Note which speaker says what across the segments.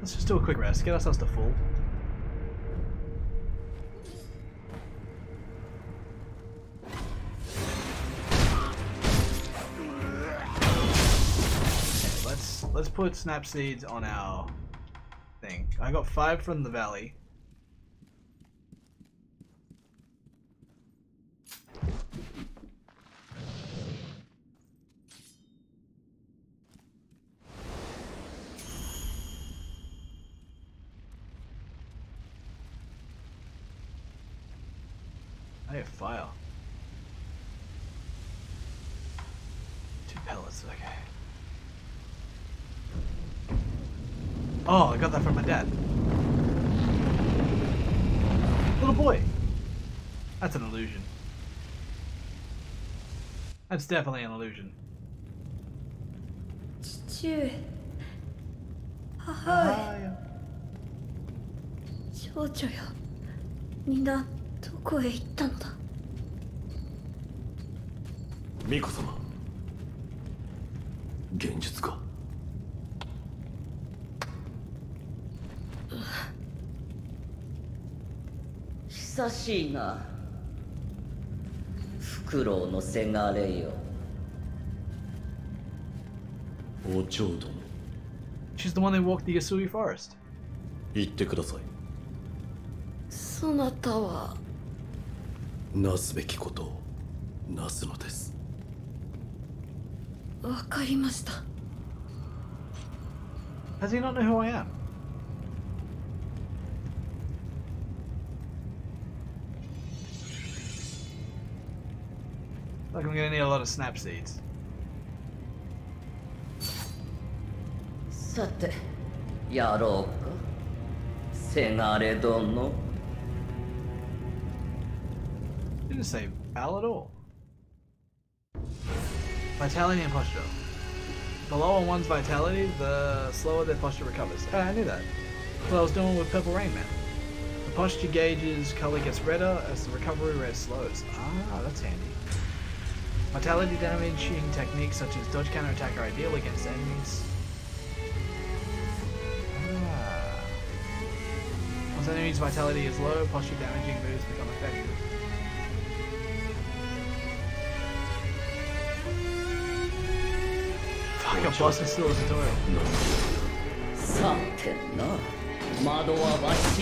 Speaker 1: Let's just do a quick rest. Get ourselves to full. Let's let's put snap seeds on our thing. I got five from the valley. It's definitely an illusion.
Speaker 2: Chichu. Ahoi. Chocho yo. Minna, doko e itta
Speaker 3: no da? Miko-sama. 現実か
Speaker 4: 久しいなフクロウのせがれよ
Speaker 3: お蝶殿
Speaker 1: She's the one that walked the Yasui forest.
Speaker 3: 言ってください
Speaker 2: そなたは
Speaker 3: なすべきことをなすのです
Speaker 2: わかりました
Speaker 1: Does he not know who I am? like I'm gonna need a lot of snap seeds.
Speaker 4: Sate, Yaroka, Senare Dono.
Speaker 1: Didn't say Al at all. Vitality and posture. The lower one's vitality, the slower their posture recovers. Ah, I knew that. That's what I was doing with Purple Rain Man. The posture gauges color gets redder as the recovery rate slows. Ah, that's handy. Mortality damaging techniques such as dodge counter attack are ideal against enemies. Ah. Once enemies' vitality is low, posture damaging moves become effective. Fuck, your boss is still a tutorial.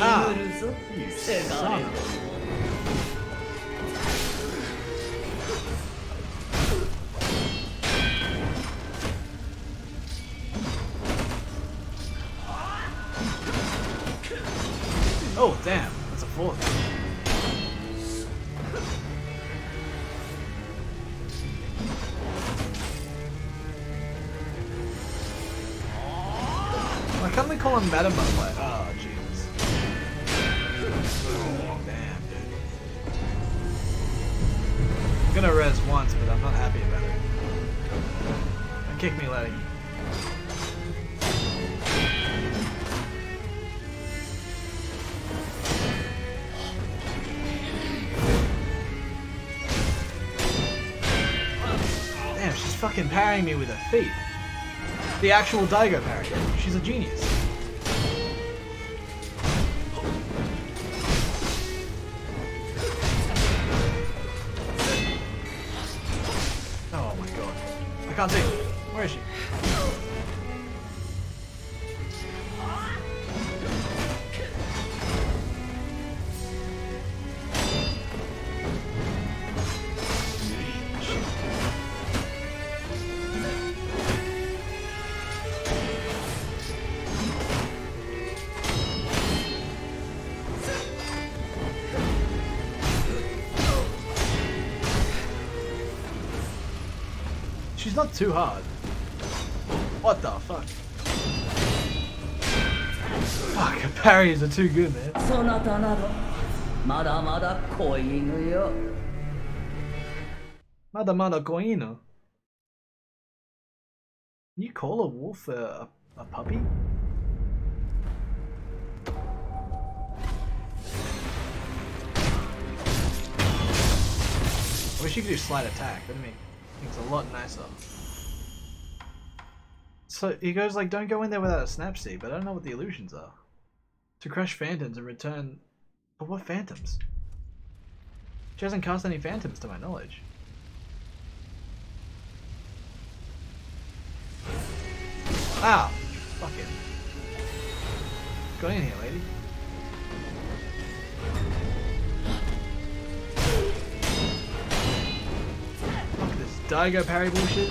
Speaker 1: Ah, you me with her feet. The actual Daigo parry. She's a genius. She's not too hard. What the fuck? Fuck, her parries are too good, man. Mada mada koinu Can you call a wolf a, a, a puppy? I wish you could do slight attack, that'd things a lot nicer. So he goes like, don't go in there without a snap seed, but I don't know what the illusions are. To crush phantoms and return... But what phantoms? She hasn't cast any phantoms to my knowledge. Ah! Fucking. Got in here, lady. Daigo parry bullshit.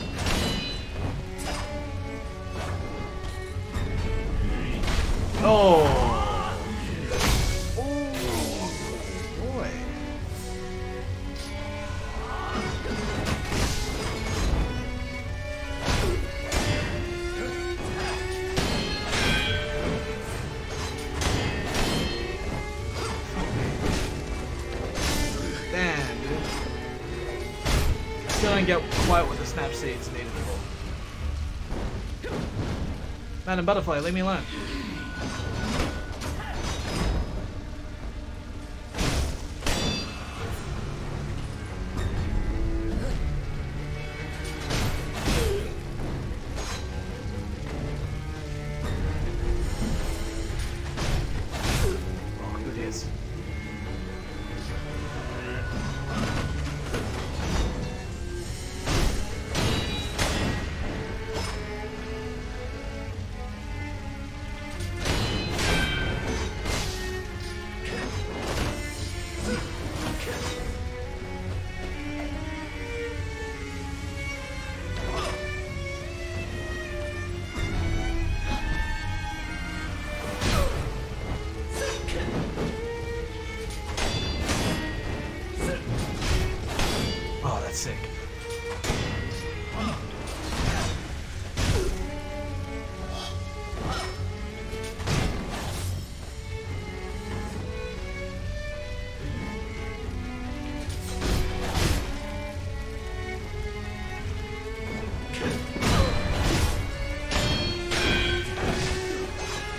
Speaker 1: Oh! Snap seeds needed for. Madam Butterfly, leave me alone.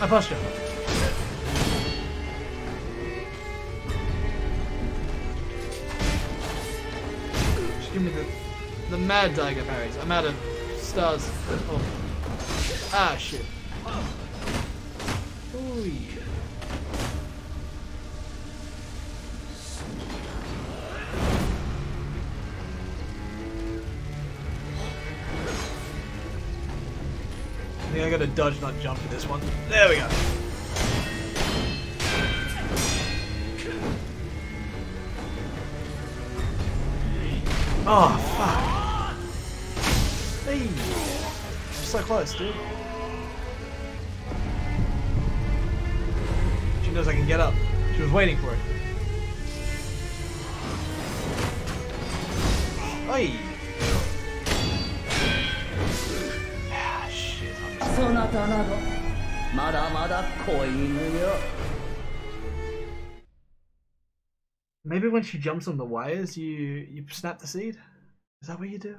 Speaker 1: My posture. Just give me the the mad dagger parries. I'm out of stars. Oh. Ah shit. Dodge, not jump for this one. There we go. Oh, fuck. Hey. So close, dude. She knows I can get up. She was waiting for it.
Speaker 4: まだ子犬よ
Speaker 1: Maybe when she jumps on the wires, you you snap the seed. Is that what you do?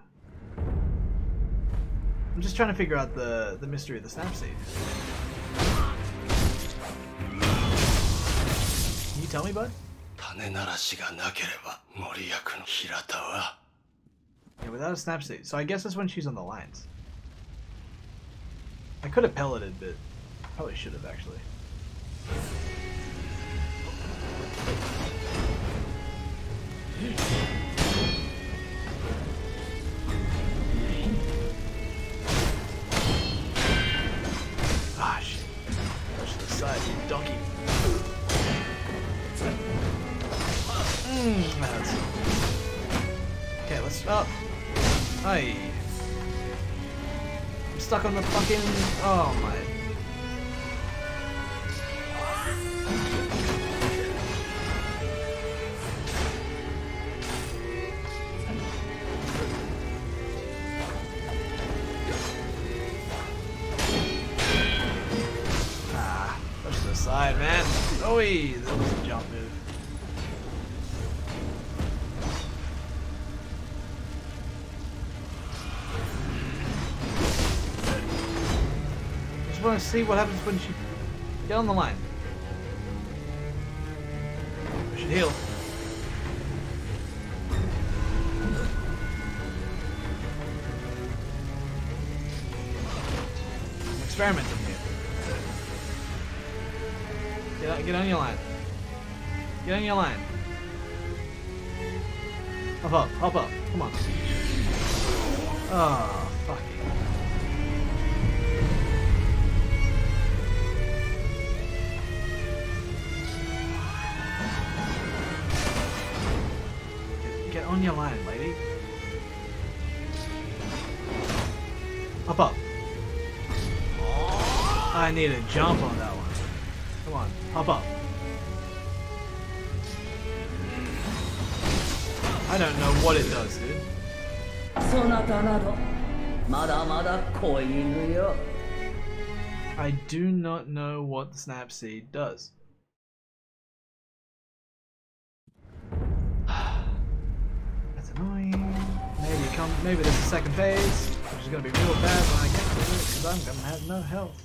Speaker 1: I'm just trying to figure out the the mystery of the snap seed. Can you tell me, bud?
Speaker 3: 種ならしがなければ森役の平田は
Speaker 1: Yeah, without a snap seed. So I guess that's when she's on the lines. I could have pelleted, but probably should have actually. Stuck on the fucking... Oh, my... see what happens when she get on the line. The snap seed does. That's annoying. Maybe come. Maybe there's a second phase, which is gonna be real bad when I get to it, because I'm gonna have no health.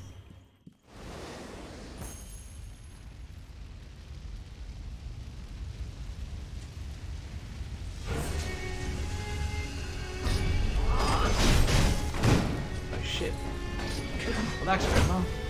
Speaker 1: Oh shit. Well, that's Grandma. Ah,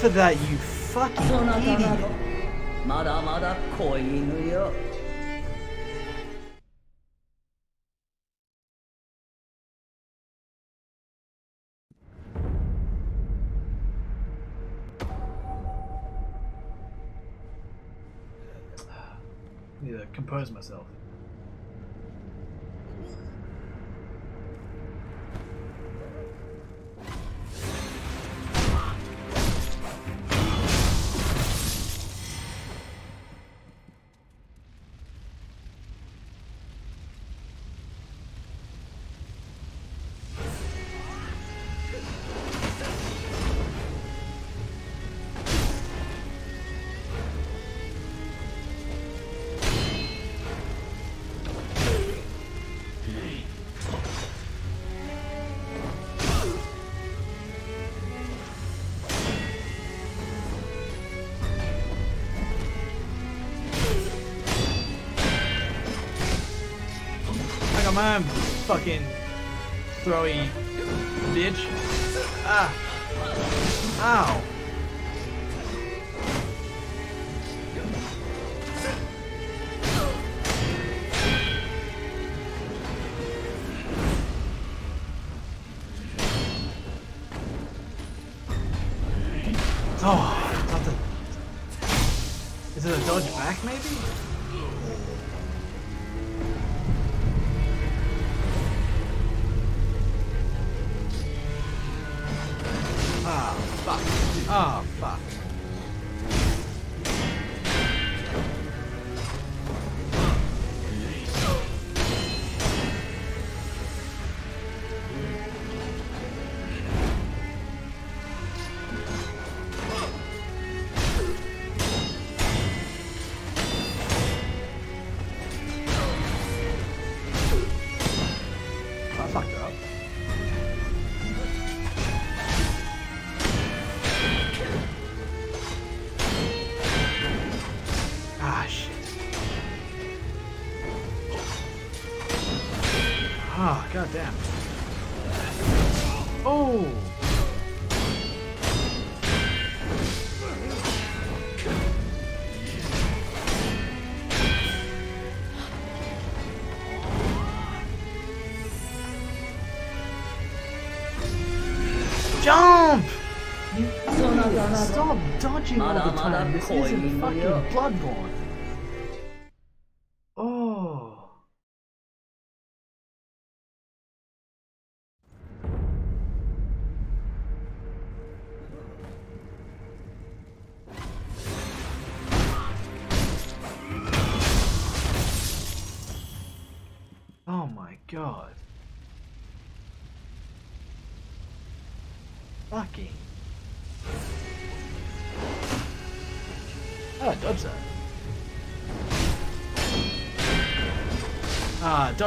Speaker 1: for that, you fucking idiot. Need to compose myself. Own fucking throwy bitch. Ah. Ow. Oh, the. Is it a dodge back maybe? Fuck. Ah, fuck. Dodging all the time. This isn't fucking. Bloodborne.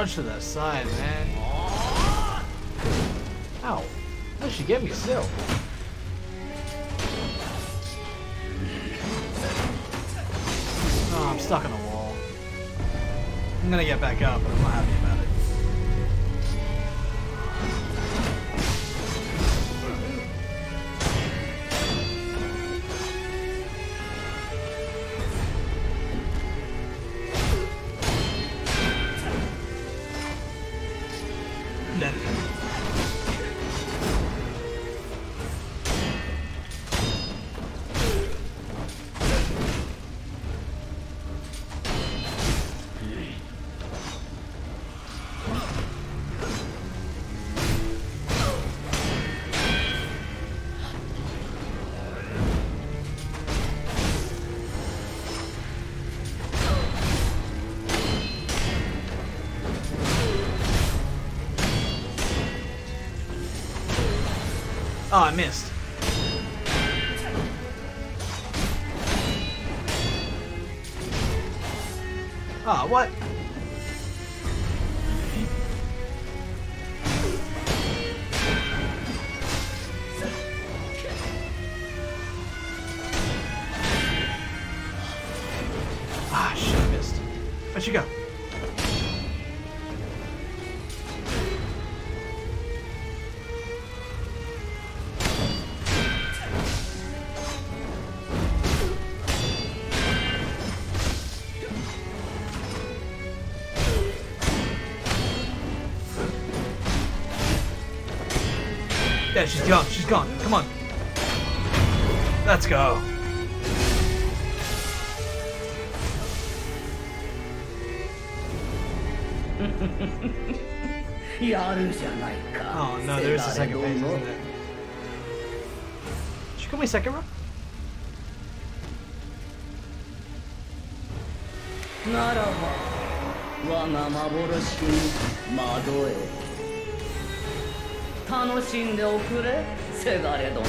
Speaker 1: To the side, man. Ow. Did she get me still? Oh, I'm stuck on a wall. I'm gonna get back up, but I'm not happy Oh, I missed. Yeah, she's gone. She's gone. Come on. Let's go.
Speaker 4: Oh, やるじゃないか
Speaker 1: Oh no, there is a
Speaker 4: せがれ
Speaker 1: second phase,
Speaker 4: 殿
Speaker 1: isn't there? Did you call me Sekiro?
Speaker 4: ならば我が幻に惑え 楽しんでおくれせがれ殿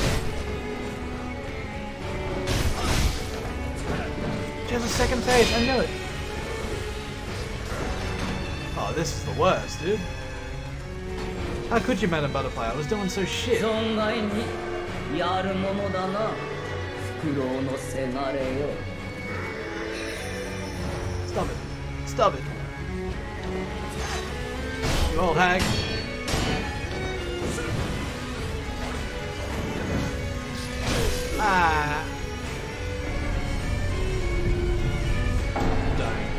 Speaker 1: She has a second phase, I know it. Oh, this is the worst, dude. How could you, Madam Butterfly? I was doing so shit.
Speaker 4: 存外にやるものだなフクロウのせがれよ
Speaker 1: Stop it. Stop it. You old hag. Ah. Dying.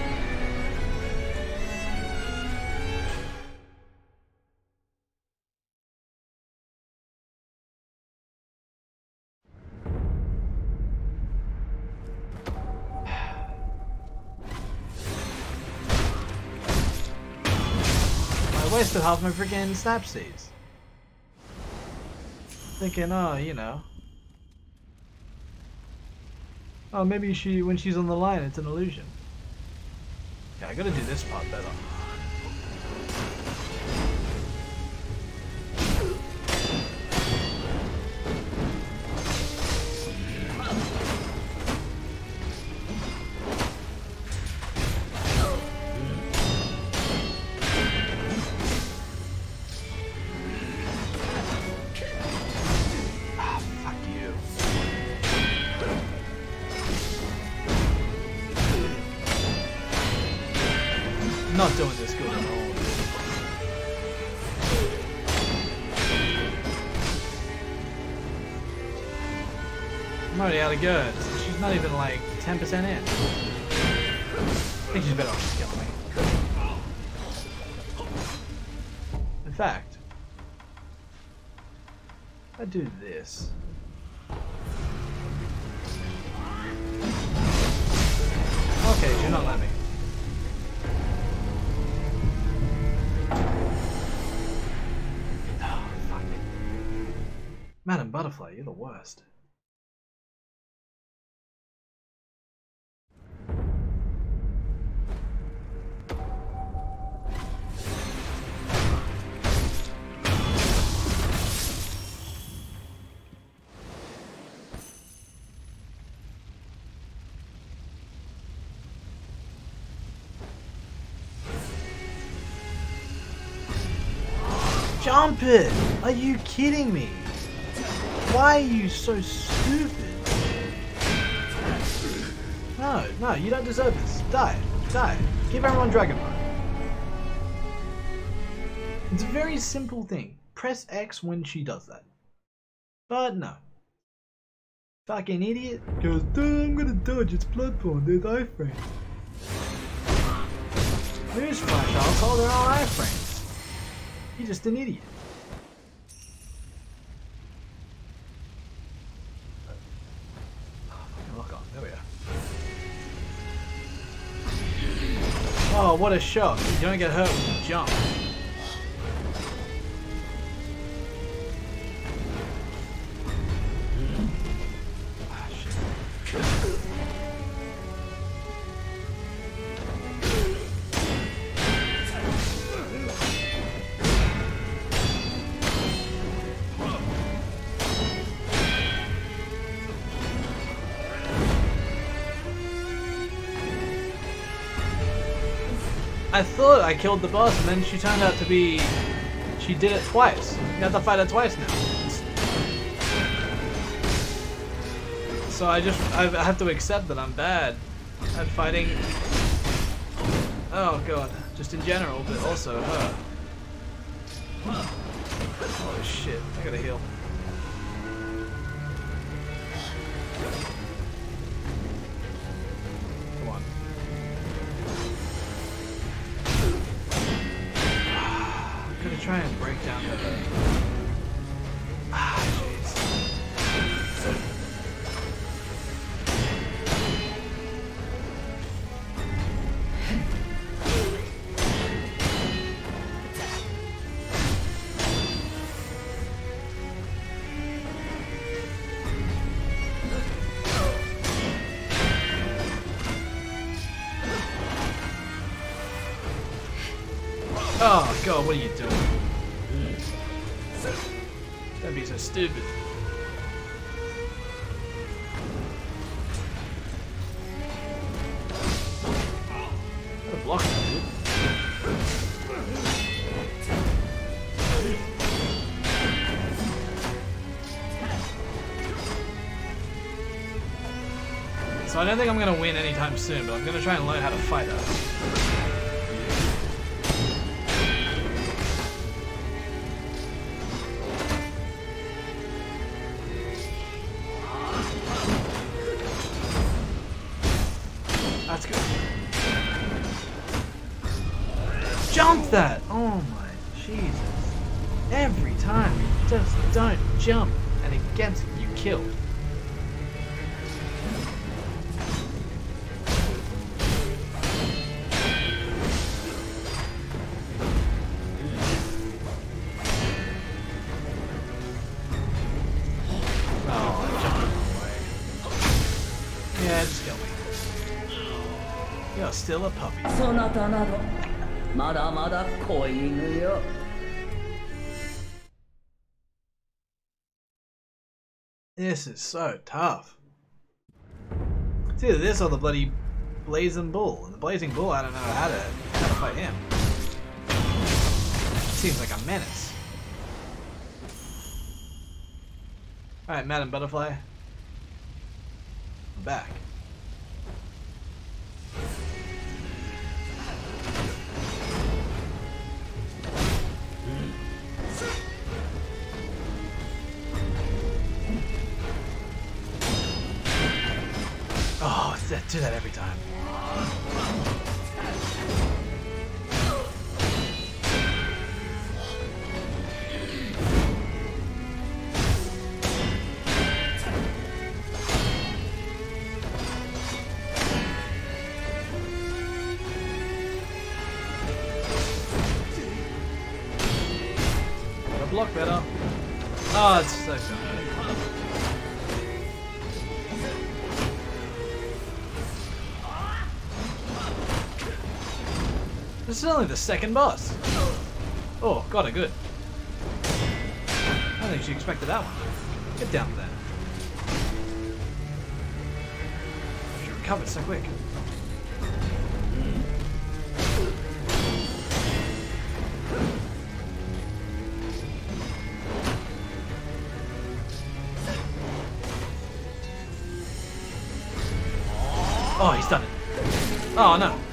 Speaker 1: I wasted half my freaking snap seeds. Thinking, oh, you know. Oh, maybe she, when she's on the line, it's an illusion. Yeah, I gotta do this part better. Of goods. She's not even like 10% in. I think she's better off just killing me. In fact, I do this. Okay, do not let me. Oh. Madam Butterfly, you're the worst. Jump it! Are you kidding me? Why are you so stupid? No, no, you don't deserve this. Die. Die. Give everyone Dragonrot. It's a very simple thing. Press X when she does that. But no. Fucking idiot. Goes, "Duh, I'm gonna dodge, it's Bloodborne, there's iframes. Newsflash, I'll call there are iframes. You're just an idiot. Oh. Oh, what a shock. You don't get hurt when you jump. I killed the boss, and then she turned out to be. She did it twice. You have to fight her twice now. So I just I have to accept that I'm bad at fighting. Oh god, just in general, but also her. Oh shit, I gotta heal. God, what are you doing? Hmm. Don't be so stupid. Gotta block that, dude. So I don't think I'm gonna win anytime soon, but I'm gonna try and learn how to fight her. This is so tough. It's either this or the bloody Blazing Bull. And the Blazing Bull, I don't know how to, how to fight him. Seems like a menace. Alright, Madam Butterfly. I'm back. Do that every time. is only the second boss. Oh, got it, good. I think she expected that one. Get down there. She recovered so quick. Hmm. Oh, he's done it. Oh, no.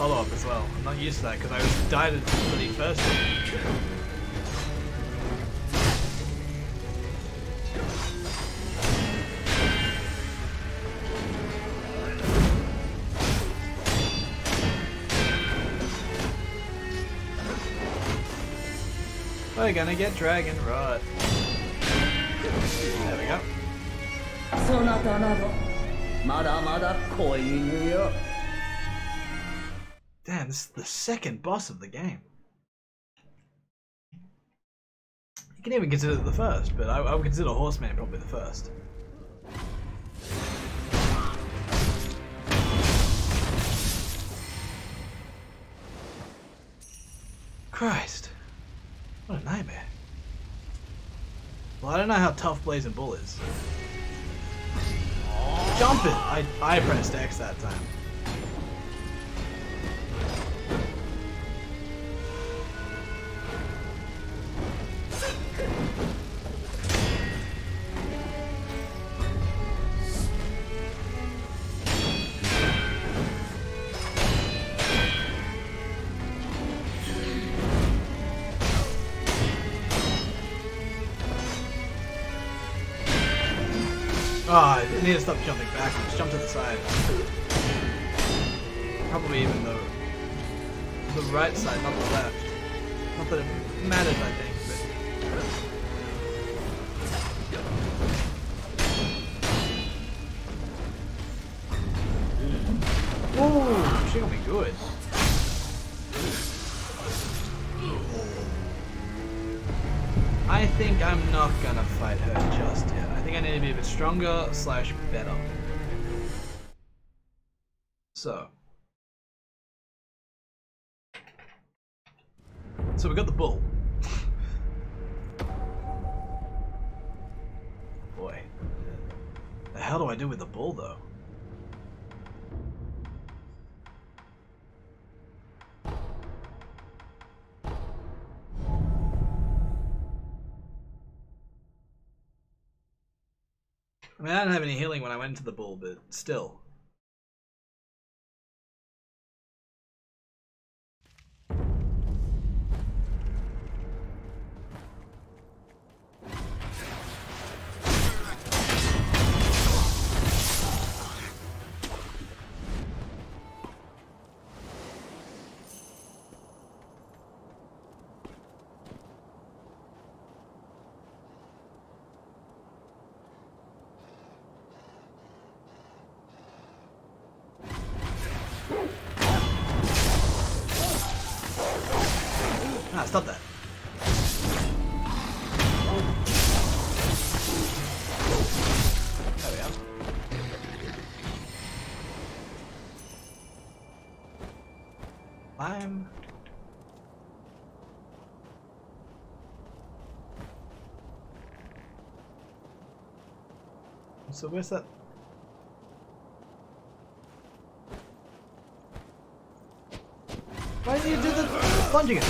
Speaker 1: ready for that follow up as well. I'm not used to that because I was died at the first one. We're gonna get dragon rot. There we go.
Speaker 4: そなたなどまだまだ子犬よ
Speaker 1: Damn, this is the second boss of the game. You can even consider it the first, but I, I would consider Horseman probably the first. Christ. What a nightmare. Well, I don't know how tough Blazing Bull is. Jump it! I, I pressed X that time. Stop jumping backwards. Jump to the side. Probably even the the right side, not the left. Not that it matters, I think, but Whoa, she gonna be good. I think I'm not gonna fight her just yet. I think I need to be a bit stronger slash better. So. So we got the bull. Boy. The hell do I do with the bull though? Mean, I didn't have any healing when I went into the bull, but still. So where's that? Why did you do the plunging it?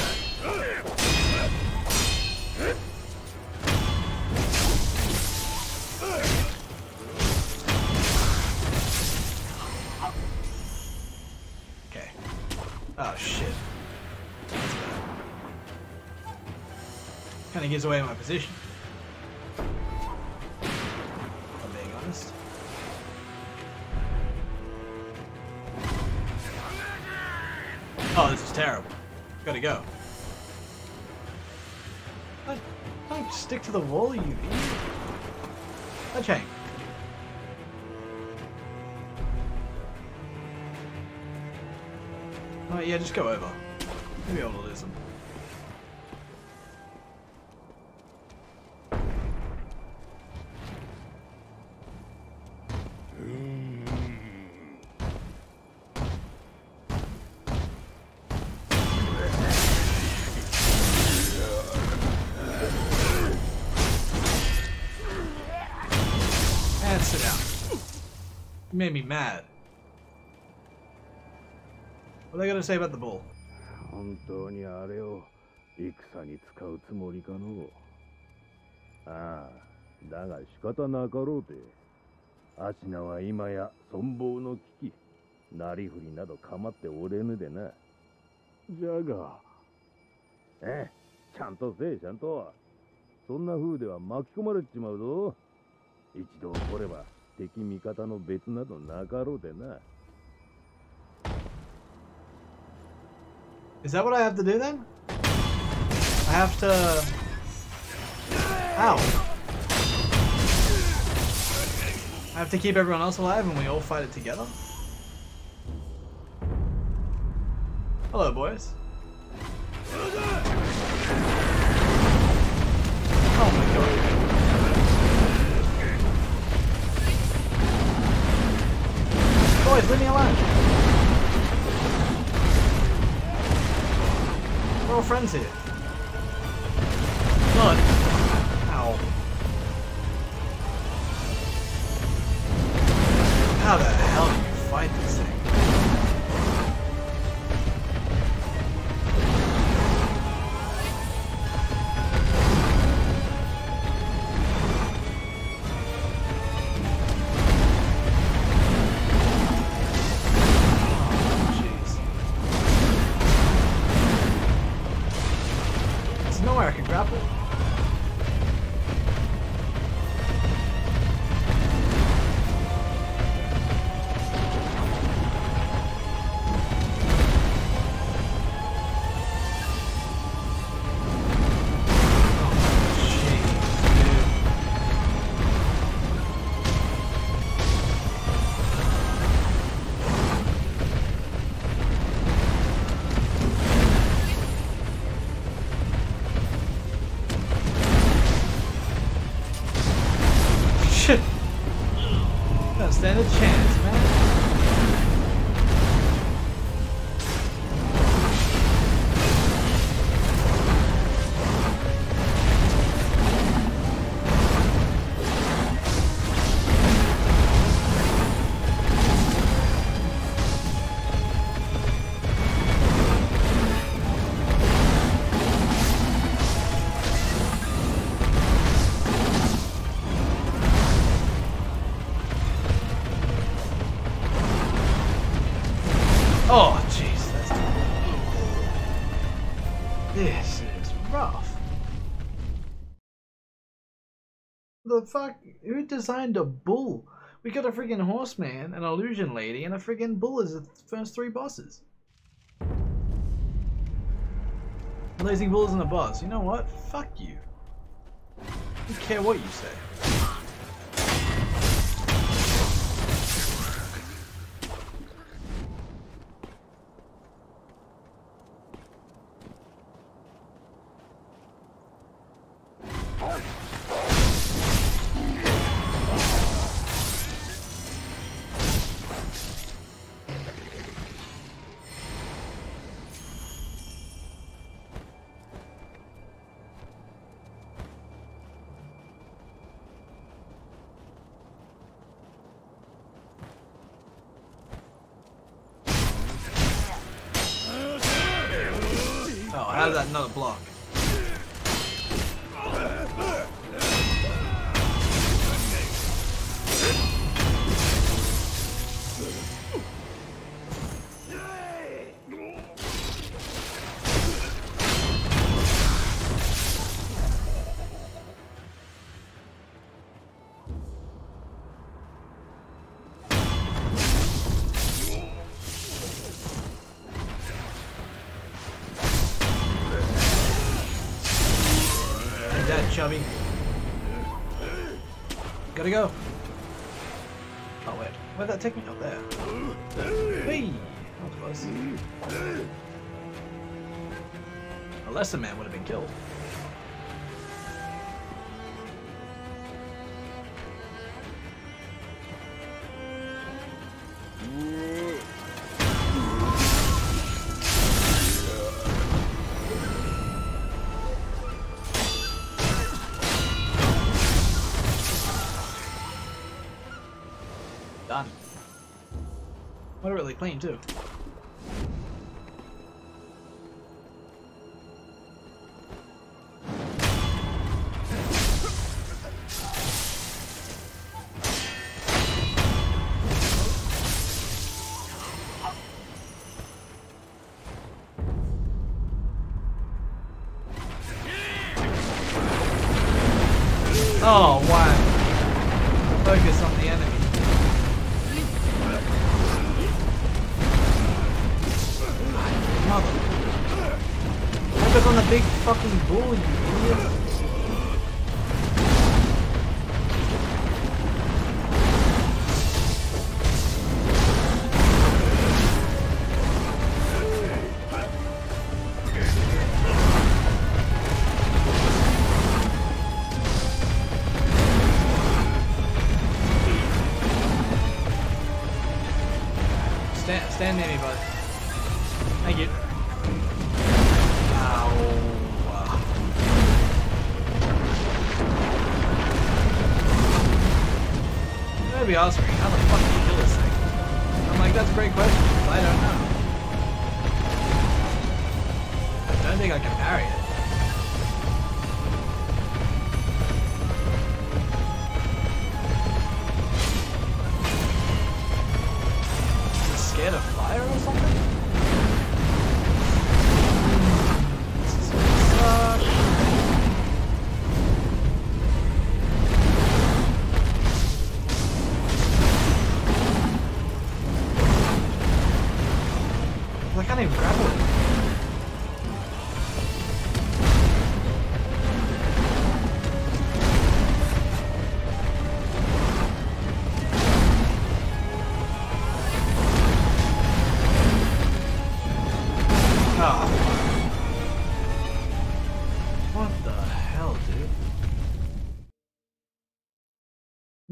Speaker 1: Okay. Oh shit. Kinda gives away my position. Go. Don't, don't stick to the wall, you idiot. Hang. Oh yeah, just go over. Maybe I'll lose them. Made me mad. What are they gonna say about the bull?
Speaker 5: 本当にあれを戦に使うつもりかの？ああだが仕方なかろうて。アシナは今や存亡の危機なりふりなど構っておれぬでな。じゃがええちゃんとせえちゃんと。そんな風では巻き込まれちまうぞ。一度怒れば敵味方の別などなかろうでな
Speaker 1: Is that what I have to do then? I have to... Ow. I have to keep everyone else alive and we all fight it together? Hello, boys. Boys, leave me alone. We're all friends here. Come on. Ow. How the hell do you fight this Fuck? Who designed a bull? We got a freaking horseman, an illusion lady, and a freaking bull as the first three bosses. Blazing Bull isn't a boss. You know what? Fuck you. I don't care what you say. Really clean too. Osprey, how the fuck do you kill this thing? I'm like, that's a great question, I don't know. I don't think I can parry it.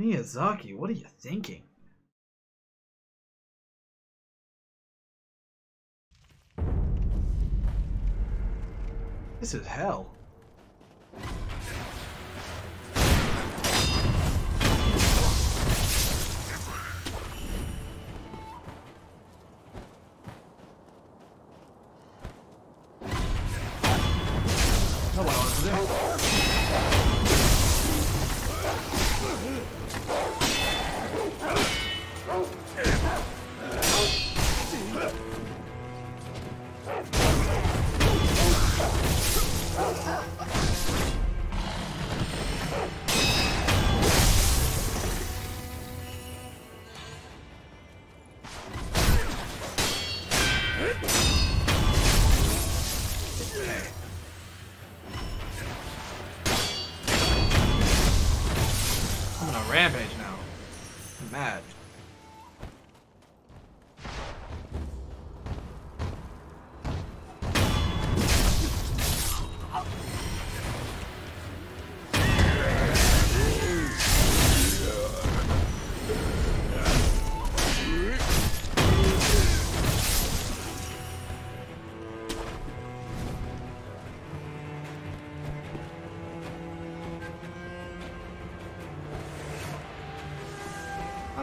Speaker 1: Miyazaki, what are you thinking? This is hell.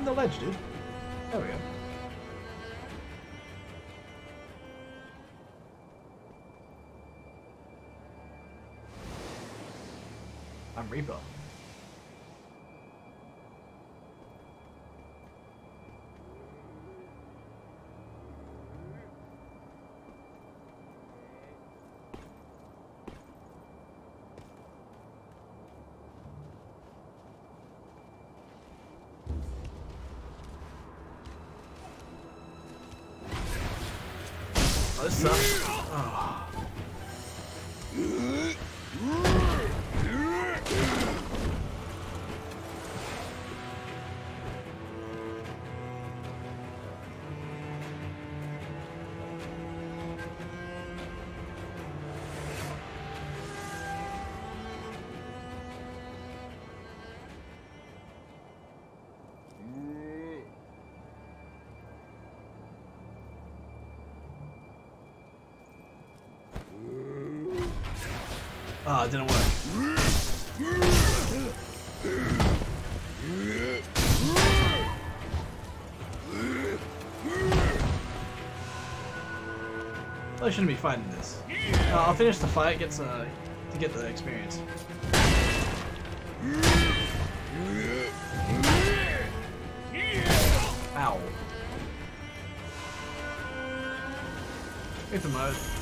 Speaker 1: The ledge, dude. There we go. I'm Reaper. This sucks. It didn't work. I shouldn't be fighting this. Uh, I'll finish the fight, get uh, to get the experience. Ow. Get the mode.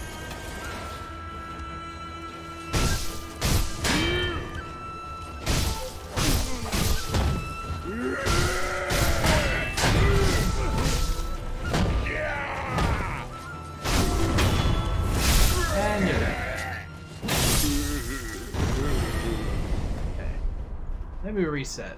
Speaker 1: Maybe reset.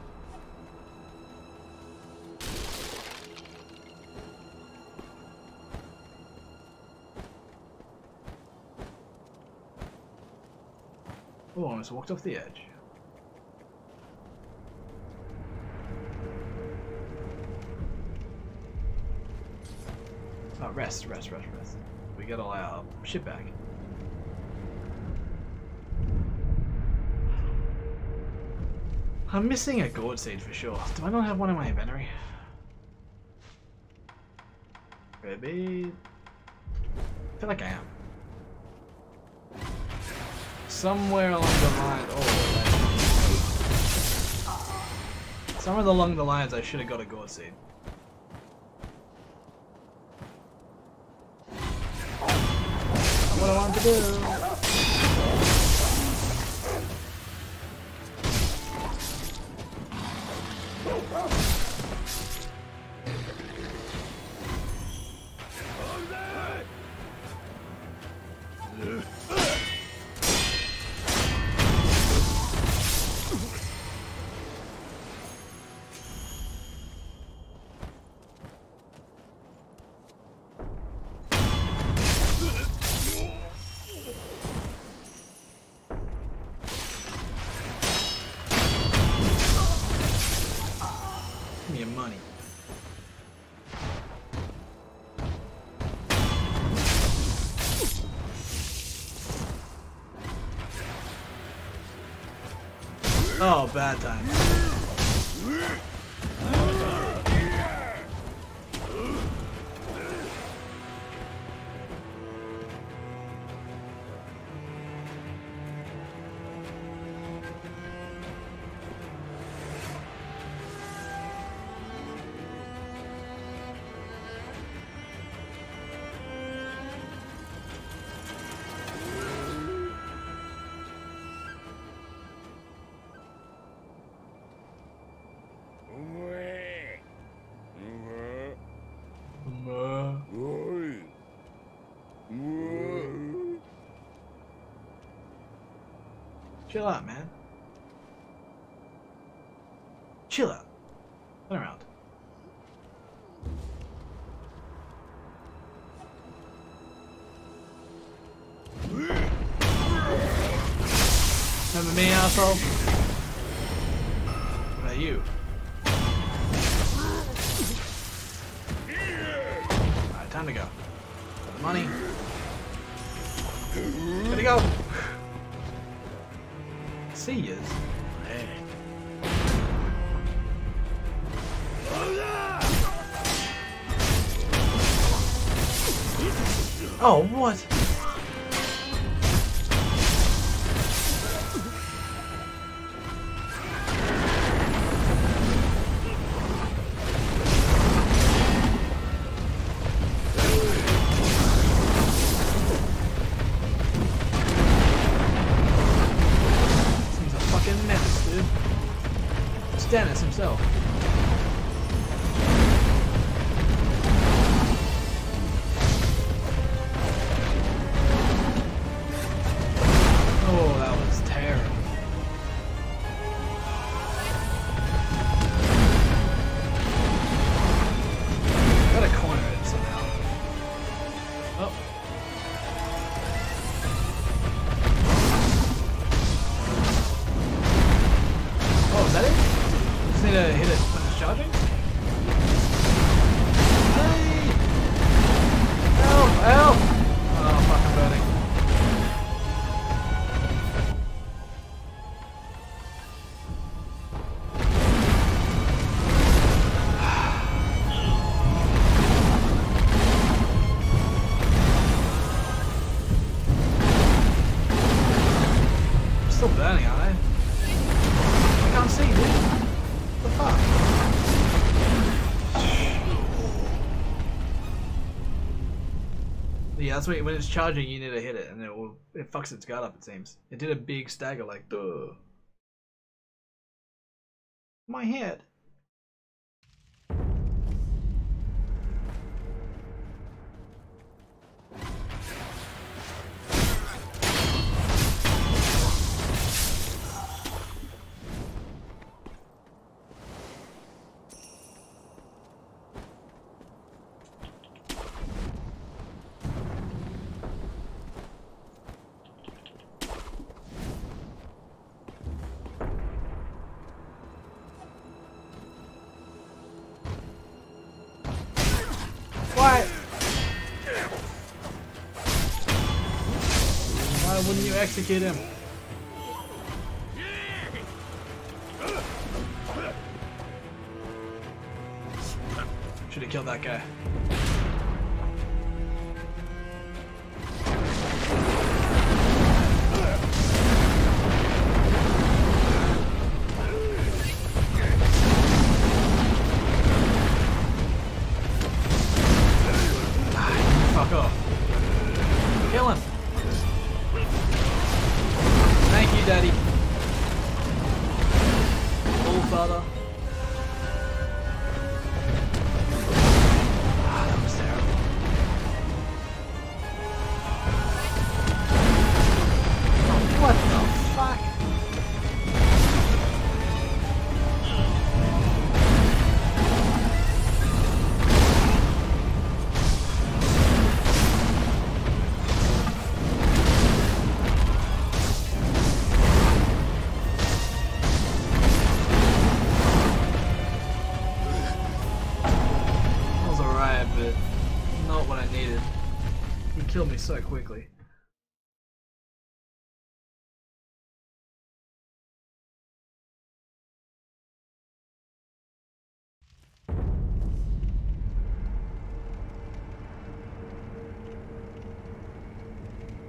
Speaker 1: Oh, I almost walked off the edge. Oh, rest, rest, rest, rest. We get all our shit back. I'm missing a gourd seed for sure. Do I not have one in my inventory? Maybe. I feel like I am. Somewhere along the line. Oh, somewhere along the lines, I should have got a gourd seed. What I to do. Bad time. Chill out, man. Chill out. Turn around. Remember me, asshole? That's when it's charging, you need to hit it, and it will it fucks its guard up. It seems it did a big stagger like duh. My head. You execute him? So quickly.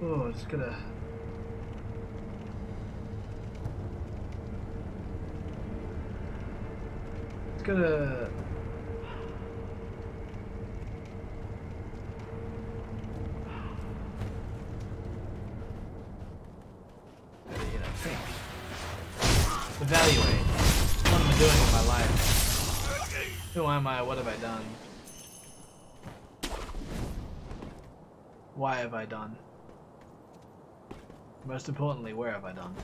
Speaker 1: Oh, just gotta. It's gonna. Who am I? What have I done? Why have I done? Most importantly, where have I done?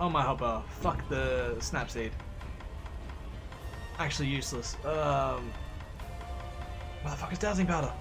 Speaker 1: Oh my hopper. Fuck the snap seed. Actually useless. Um Motherfucker's dowsing powder.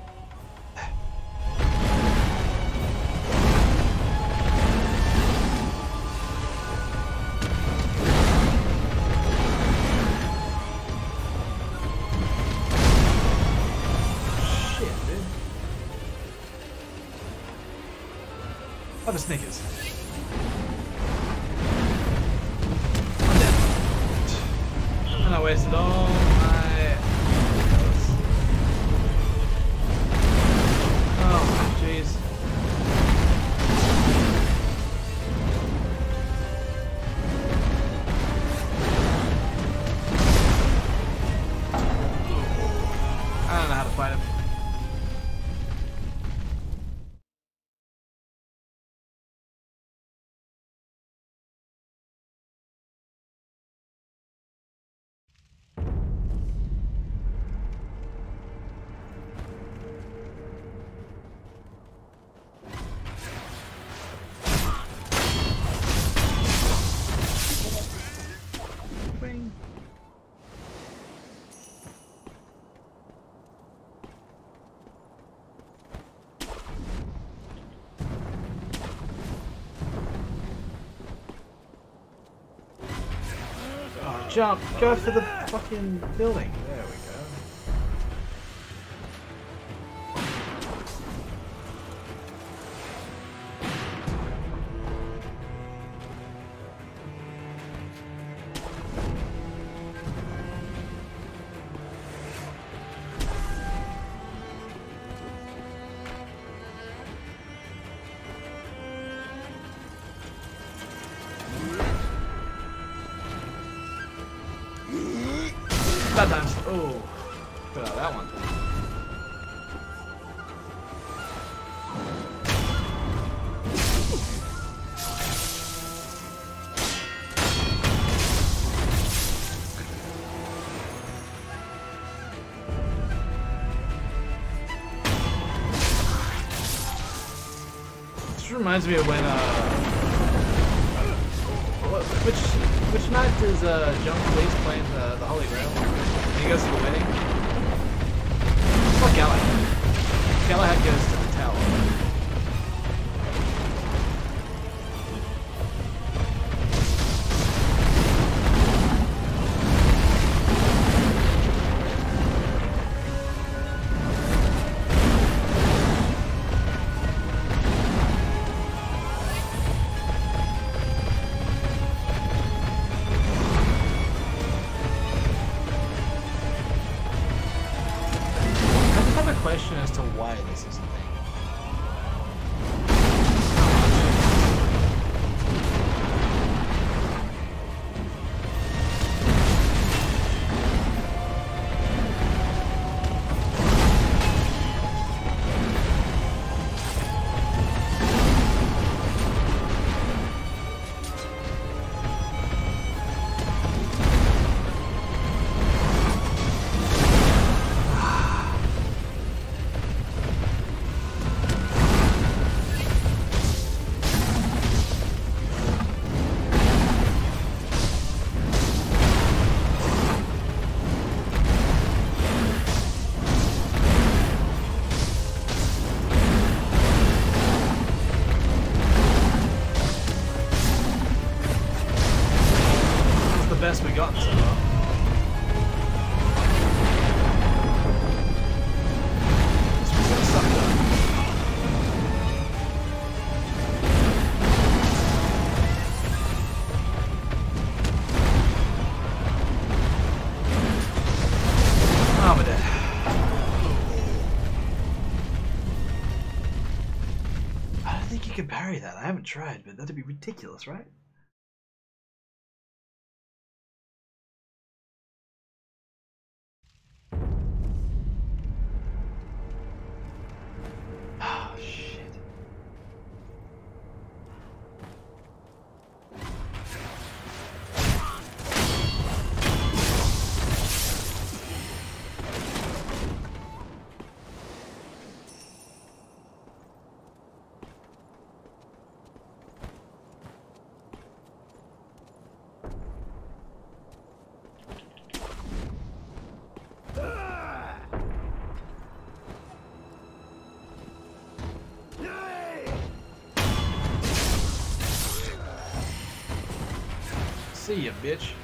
Speaker 1: Jump! Go for the fucking building. There reminds me of when uh, which which knight is uh John Cleese playing the the Holy Grail? And he goes to the wedding. Fuck Galahad. Galahad goes haven't tried, but that'd be ridiculous, right? See ya, bitch.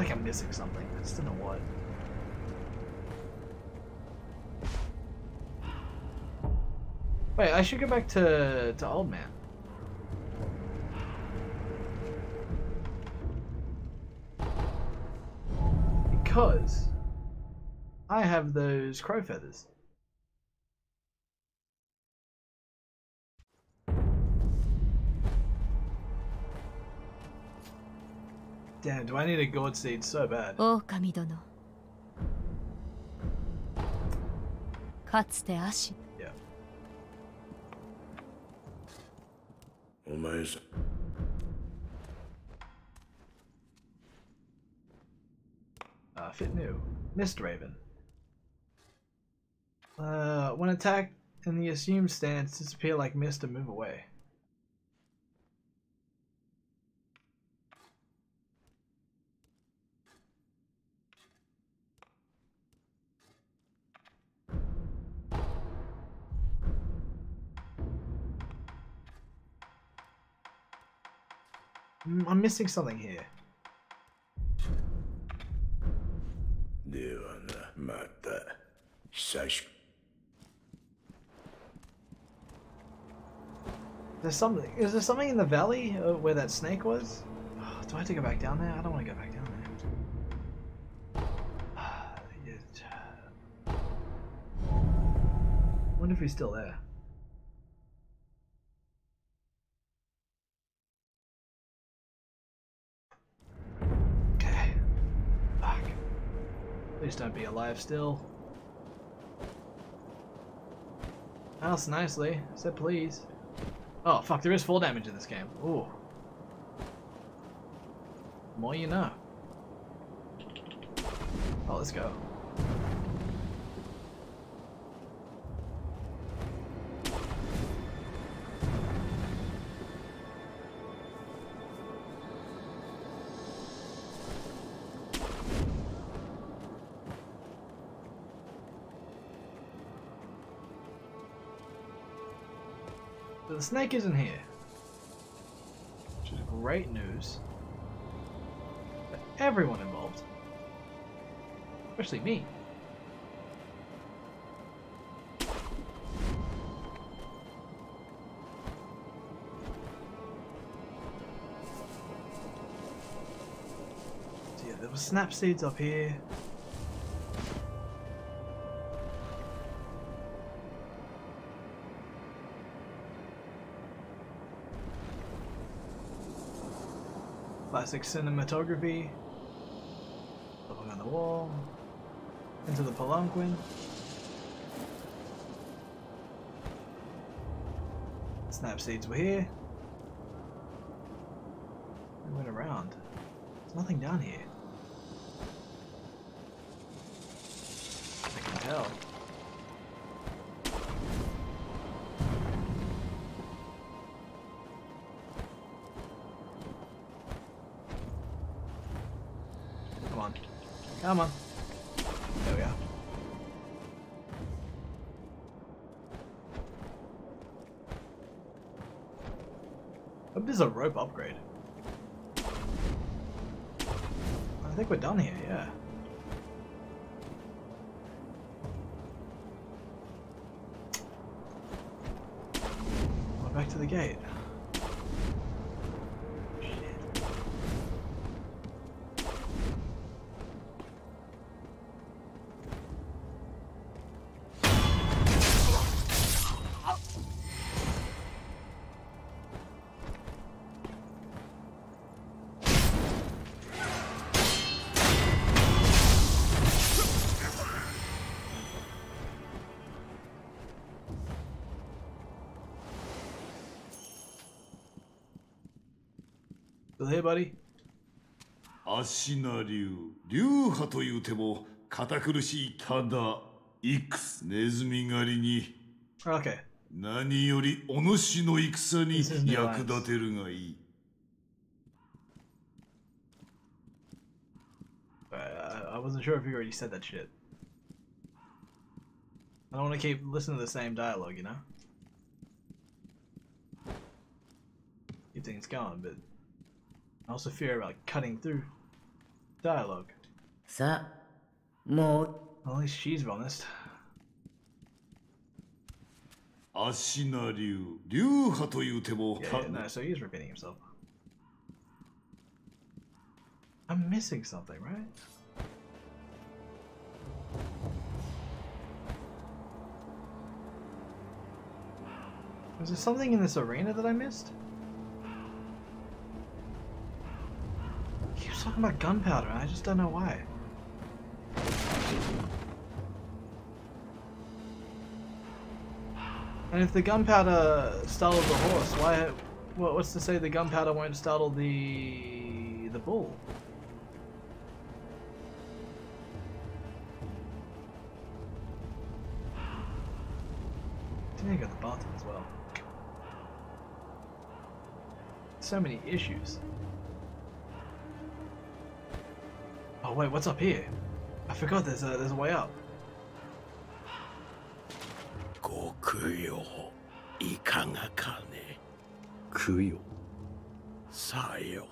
Speaker 1: Feel like I'm missing something. I just don't know what. Wait, I should go back to to Old Man. Because I have those crow feathers. Damn, do I need a gourd seed so bad?
Speaker 6: Oh, Kamidono. Katsute Ashi.
Speaker 1: Yeah.
Speaker 3: Omae's.
Speaker 1: Uh, fit new. Mist Raven. Uh, when attacked in the assumed stance, disappear like mist and move away. Mm, I'm missing something here. There's something. Is there something in the valley uh, where that snake was? Oh, do I have to go back down there? I don't want to go back down there. I wonder if he's still there. Please don't be alive still. Mouse nicely. Said please. Oh, fuck, there is full damage in this game. Ooh. More you know. Oh, let's go. Snake isn't here. Which is great news. For everyone involved. Especially me. So yeah, there were snap seeds up here. Classic cinematography. Looking on the wall. Into the palanquin. Snap seeds were here. We went around. There's nothing down here. We're done here, yeah. Still here, buddy?
Speaker 7: 足名流流派というても堅苦しいただイクスネズミ狩りに
Speaker 1: Okay.
Speaker 7: 何よりお主の戦に
Speaker 1: This is new
Speaker 7: 役立てるがいい
Speaker 1: Uh, I- I wasn't sure if you already said that shit. I don't want to keep listening to the same dialogue, you know? Keep things going, but I also fear about cutting through dialogue.
Speaker 4: さあもう
Speaker 1: Well, at least she's honest.
Speaker 7: 足名流流派というても
Speaker 1: Yeah, yeah, no, so he's repeating himself. I'm missing something, right? Was there something in this arena that I missed? Talking about gunpowder, I just don't know why. And if the gunpowder startled the horse, why? What, what's to say the gunpowder won't startle the the bull? You got the bathroom as well. So many issues. Oh wait, what's up here? I forgot there's a there's a way up.
Speaker 3: 極よいかがかね供養さよ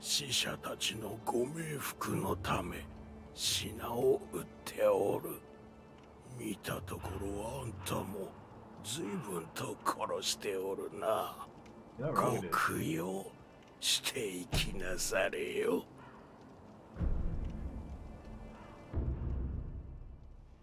Speaker 3: 死者たちのご冥福のため品を売っておる見たところはあんたも随分と殺しておるなご.供養していきなされよ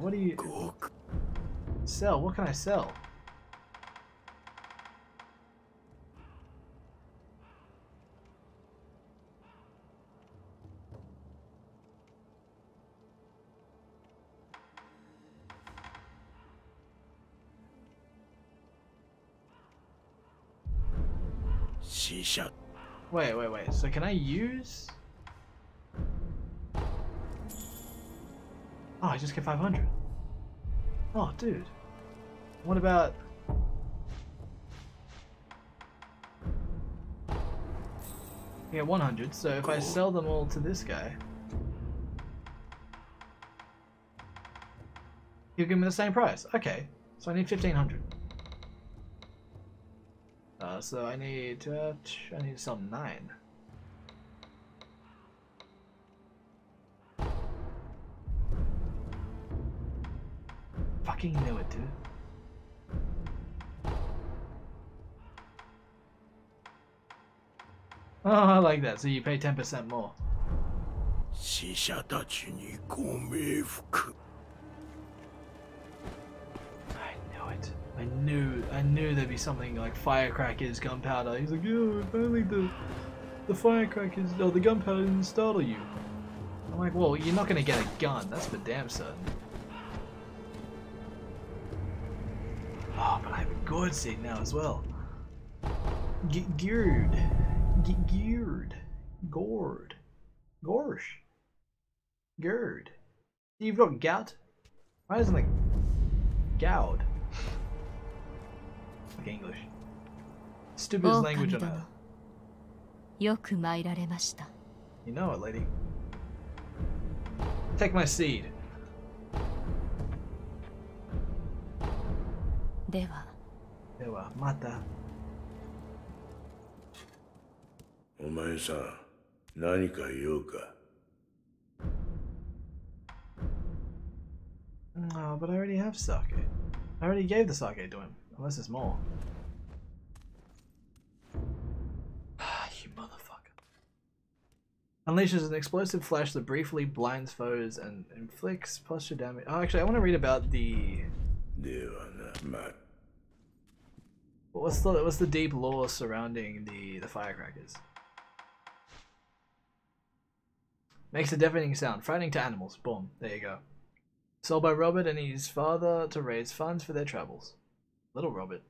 Speaker 1: What do you
Speaker 3: Cook.
Speaker 1: sell? What can I sell? Wait, wait, wait. So can I use I just get 500. Oh, dude. What about... Yeah, 100. So if I sell them all to this guy... He'll give me the same price. Okay. So I need 1500. Uh, so I need uh, I need some nine. Fucking knew it, dude. Oh, I like that. So you pay 10% more.
Speaker 3: 死者たちにご冥福
Speaker 1: I knew it. I knew I knew there'd be something like firecrackers, gunpowder. He's like, yo, if only the the firecrackers or the gunpowder didn't startle you. I'm like, well, you're not gonna get a gun, that's for damn certain. Oh, but I have a gourd seed now as well. G geared. G geared. Gourd. Gorsh. Gird. You've got gout? Why isn't it gowd? like English. Stupidest language on
Speaker 6: 狼殿
Speaker 1: earth.
Speaker 6: よく参られました
Speaker 1: You know it, lady. Take my seed.
Speaker 6: では
Speaker 1: では、また。
Speaker 3: お前さん何か言おうか
Speaker 1: No, but I already have sake. I already gave the sake to him. Unless there's more. you motherfucker. Unleashes an explosive flash that briefly blinds foes and inflicts posture damage. Oh, actually, I want to read about the. What's the what's the deep lore surrounding the the firecrackers? Makes a deafening sound, frightening to animals. Boom. There you go. Sold by Robert and his father to raise funds for their travels. Little Robert.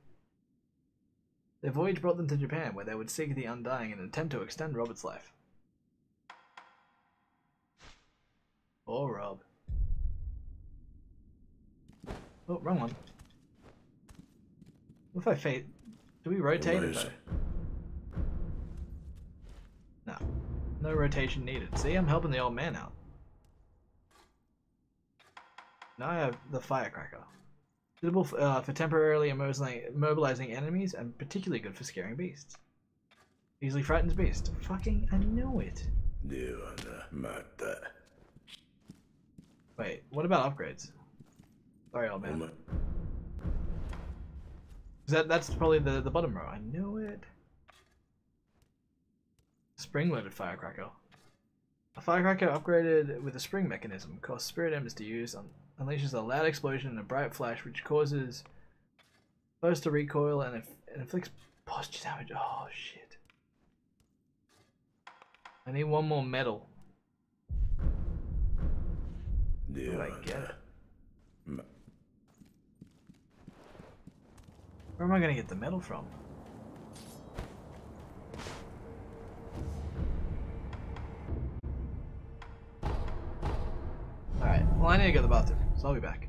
Speaker 1: Their voyage brought them to Japan, where they would seek the Undying in an attempt to extend Robert's life. Oh, Rob. Oh, wrong one. What if I fade? Do we rotate it? No. No rotation needed. See, I'm helping the old man out. Now I have the firecracker. Suitable for, uh, for temporarily immobilizing enemies and particularly good for scaring beasts. Easily frightens beasts. Fucking, I know it. Wait, what about upgrades? Sorry, old man. That that's probably the the bottom row. I knew it. Spring loaded firecracker. A firecracker upgraded with a spring mechanism costs spirit embers to use. Un unleashes a loud explosion and a bright flash, which causes those to recoil and, and inflicts posture damage. Oh shit! I need one more
Speaker 3: medal.
Speaker 1: Do I get it? Where am I gonna get the metal from? Alright, well I need to go to the bathroom, so I'll be back.